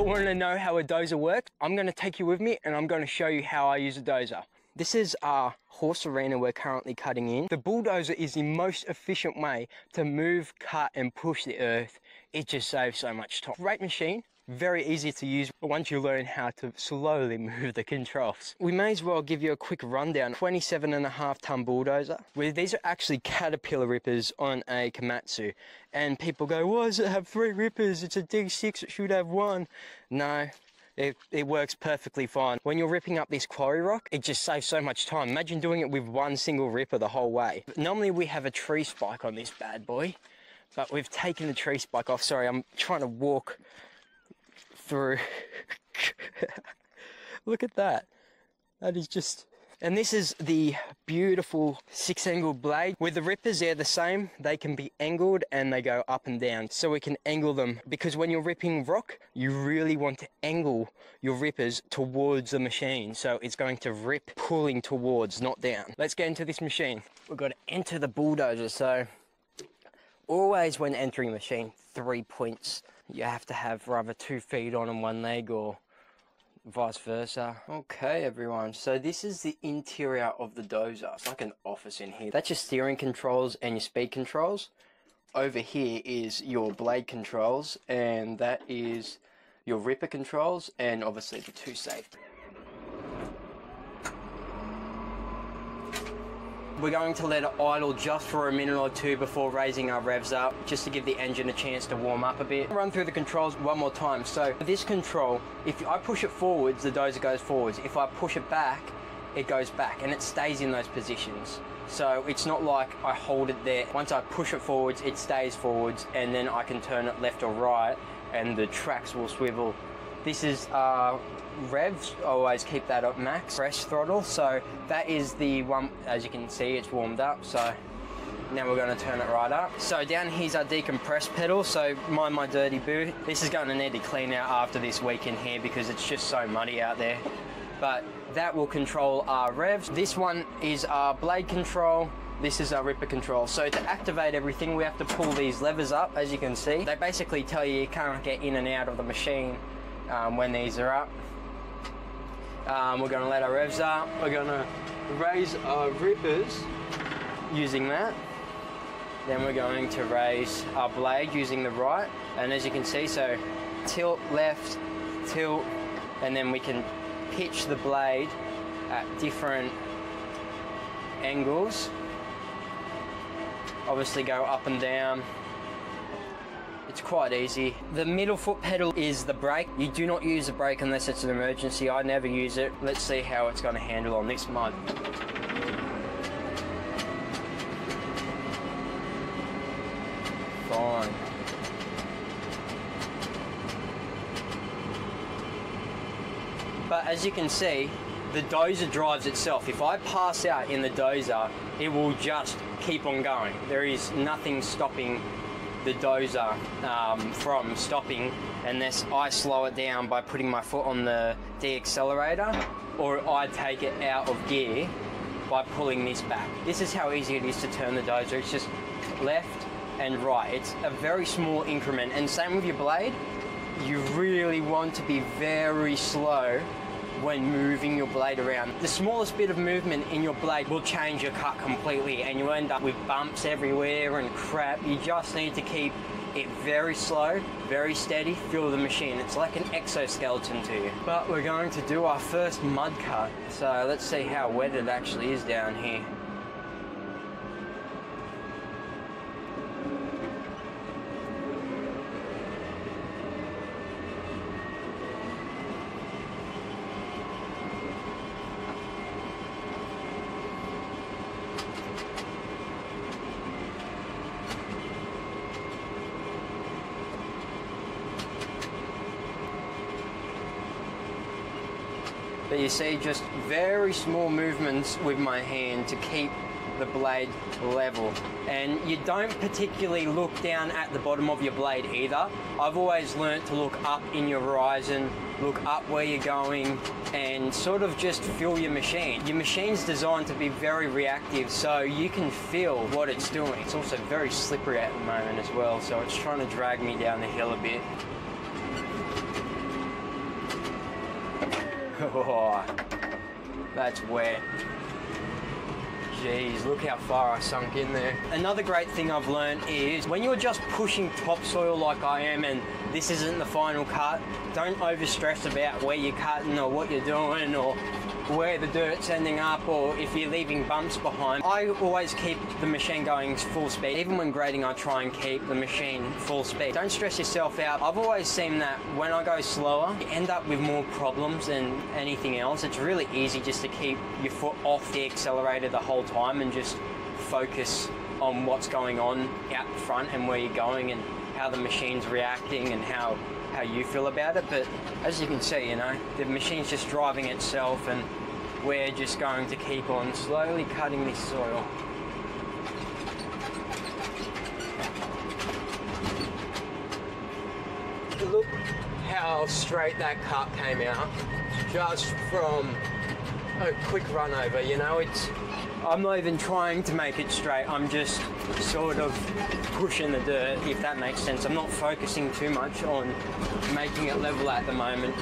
ever wanted to know how a dozer works, I'm going to take you with me and I'm going to show you how I use a dozer. This is our horse arena we're currently cutting in. The bulldozer is the most efficient way to move, cut and push the earth. It just saves so much time. Great machine, very easy to use once you learn how to slowly move the controls. We may as well give you a quick rundown. 27 and a half ton bulldozer. Where these are actually caterpillar rippers on a Komatsu. And people go, why does it have three rippers? It's a D6, it should have one. No, it, it, works perfectly fine. When you're ripping up this quarry rock, it just saves so much time. Imagine doing it with one single ripper the whole way. Normally we have a tree spike on this bad boy, but we've taken the tree spike off. Sorry, I'm trying to walk through. Look at that. That is just and this is the beautiful six angled blade. With the rippers, they're the same. They can be angled and they go up and down. So we can angle them because when you're ripping rock, you really want to angle your rippers towards the machine. So it's going to rip pulling towards, not down. Let's get into this machine. We've got to enter the bulldozer. So always when entering a machine, three points. You have to have rather two feet on and one leg or vice versa. Okay, everyone. So this is the interior of the dozer. It's like an office in here. That's your steering controls and your speed controls. Over here is your blade controls, and that is your ripper controls, and obviously the two safety. We're going to let it idle just for a minute or two before raising our revs up, just to give the engine a chance to warm up a bit. Run through the controls one more time. So this control, if I push it forwards, the dozer goes forwards. If I push it back, it goes back and it stays in those positions. So it's not like I hold it there. Once I push it forwards, it stays forwards and then I can turn it left or right and the tracks will swivel. This is uh, revs, always keep that at max. Fresh throttle, so that is the one, as you can see, it's warmed up, so now we're going to turn it right up. So down here's our decompress pedal, so mind my dirty boot. This is going to need to clean out after this weekend here because it's just so muddy out there. But that will control our revs. This one is our blade control. This is our ripper control. So to activate everything, we have to pull these levers up, as you can see. They basically tell you you can't get in and out of the machine um, when these are up. Um, we're going to let our revs up. We're going to raise our rippers using that. Then we're going to raise our blade using the right. And as you can see, so tilt left, tilt, and then we can pitch the blade at different angles. Obviously go up and down it's quite easy. The middle foot pedal is the brake. You do not use the brake unless it's an emergency. I never use it. Let's see how it's going to handle on this mud. Fine. But as you can see, the dozer drives itself. If I pass out in the dozer, it will just keep on going. There is nothing stopping the dozer um, from stopping unless I slow it down by putting my foot on the deaccelerator or I take it out of gear by pulling this back. This is how easy it is to turn the dozer. It's just left and right. It's a very small increment and same with your blade. You really want to be very slow when moving your blade around. The smallest bit of movement in your blade will change your cut completely and you end up with bumps everywhere and crap. You just need to keep it very slow, very steady, feel the machine. It's like an exoskeleton to you. But we're going to do our first mud cut. So let's see how wet it actually is down here. But you see just very small movements with my hand to keep the blade level. And you don't particularly look down at the bottom of your blade either. I've always learnt to look up in your horizon, look up where you're going, and sort of just feel your machine. Your machine's designed to be very reactive, so you can feel what it's doing. It's also very slippery at the moment as well, so it's trying to drag me down the hill a bit. Oh, that's wet. Jeez, look how far I sunk in there. Another great thing I've learned is when you're just pushing topsoil like I am and this isn't the final cut, don't overstress about where you're cutting or what you're doing or where the dirt's ending up or if you're leaving bumps behind. I always keep the machine going full speed. Even when grading, I try and keep the machine full speed. Don't stress yourself out. I've always seen that when I go slower, you end up with more problems than anything else. It's really easy just to keep your foot off the accelerator the whole time and just focus on what's going on out front and where you're going and how the machine's reacting and how how you feel about it. But as you can see, you know, the machine's just driving itself and we're just going to keep on slowly cutting this soil. Look how straight that cut came out just from a quick run over, you know, it's I'm not even trying to make it straight, I'm just sort of pushing the dirt, if that makes sense. I'm not focusing too much on making it level at the moment.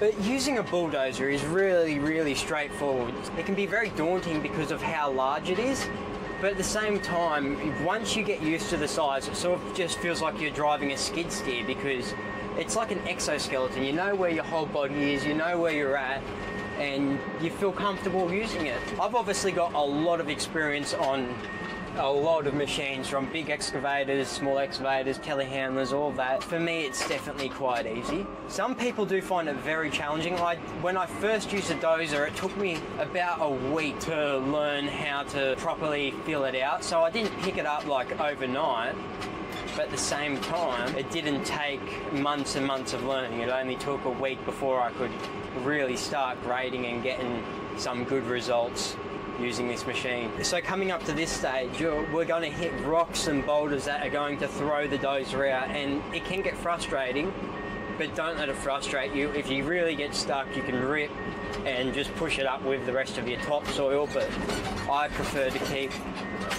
But using a bulldozer is really, really straightforward. It can be very daunting because of how large it is, but at the same time, once you get used to the size, it sort of just feels like you're driving a skid steer because it's like an exoskeleton. You know where your whole body is, you know where you're at, and you feel comfortable using it. I've obviously got a lot of experience on a lot of machines from big excavators, small excavators, telehandlers, all that. For me, it's definitely quite easy. Some people do find it very challenging. I, when I first used a dozer, it took me about a week to learn how to properly fill it out. So I didn't pick it up like overnight but at the same time, it didn't take months and months of learning. It only took a week before I could really start grading and getting some good results using this machine. So coming up to this stage, we're going to hit rocks and boulders that are going to throw the dozer out and it can get frustrating, but don't let it frustrate you. If you really get stuck, you can rip and just push it up with the rest of your topsoil, but I prefer to keep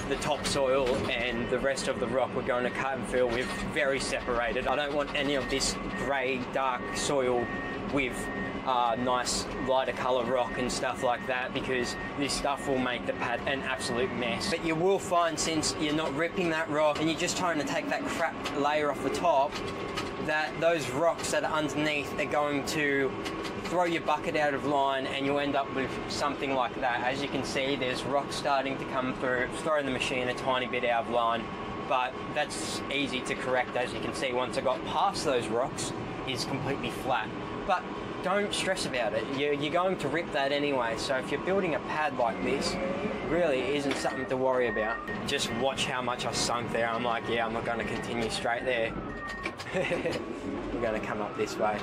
the topsoil and the rest of the rock we're going to cut and fill with very separated. I don't want any of this grey, dark soil with uh, nice lighter colour rock and stuff like that because this stuff will make the pad an absolute mess. But you will find since you're not ripping that rock and you're just trying to take that crap layer off the top that those rocks that are underneath are going to throw your bucket out of line and you'll end up with something like that. As you can see, there's rocks starting to come through, throwing the machine a tiny bit out of line, but that's easy to correct as you can see once I got past those rocks is completely flat. But don't stress about it. You're, going to rip that anyway. So if you're building a pad like this, really isn't something to worry about. Just watch how much I sunk there. I'm like, yeah, I'm not going to continue straight there. We're going to come up this way.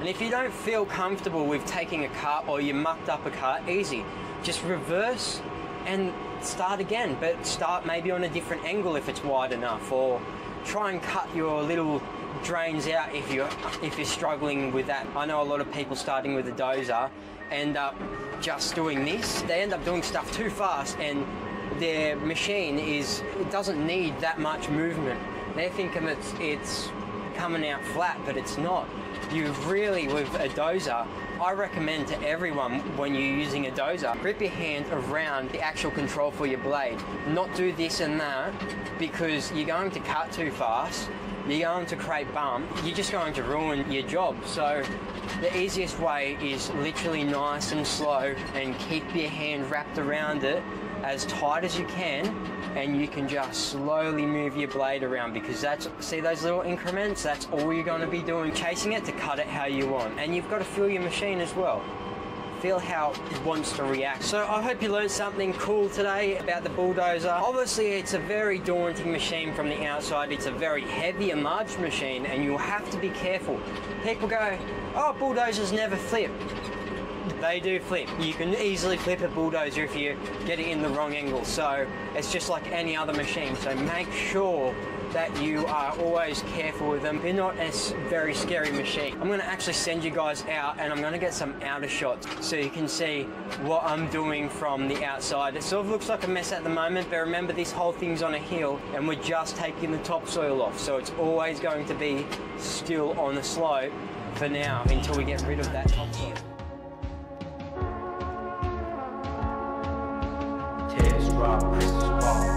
And if you don't feel comfortable with taking a cut or you mucked up a cut, easy. Just reverse and start again, but start maybe on a different angle if it's wide enough, or try and cut your little drains out if you're if you're struggling with that. I know a lot of people starting with a dozer end up just doing this. They end up doing stuff too fast and their machine is it doesn't need that much movement. They're thinking it's it's coming out flat, but it's not. You really with a dozer I recommend to everyone when you're using a dozer, grip your hand around the actual control for your blade. Not do this and that because you're going to cut too fast, you're going to create bump, you're just going to ruin your job. So the easiest way is literally nice and slow and keep your hand wrapped around it as tight as you can and you can just slowly move your blade around because that's see those little increments that's all you're going to be doing chasing it to cut it how you want and you've got to feel your machine as well feel how it wants to react. So I hope you learned something cool today about the bulldozer. Obviously it's a very daunting machine from the outside. It's a very heavy and large machine and you'll have to be careful. People go, oh bulldozers never flip. They do flip. You can easily flip a bulldozer if you get it in the wrong angle. So it's just like any other machine. So make sure that you are always careful with them. They're not a very scary machine. I'm gonna actually send you guys out and I'm gonna get some outer shots so you can see what I'm doing from the outside. It sort of looks like a mess at the moment, but remember this whole thing's on a hill and we're just taking the topsoil off. So it's always going to be still on the slope for now until we get rid of that topsoil. Tears drop, crystals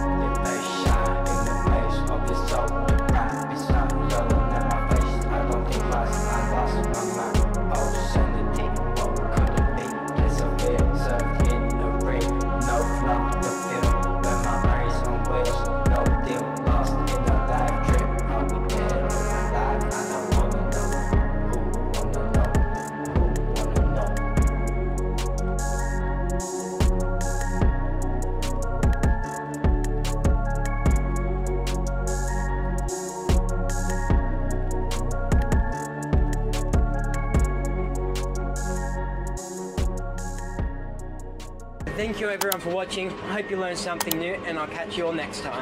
Thank you everyone for watching. I hope you learned something new and I'll catch you all next time.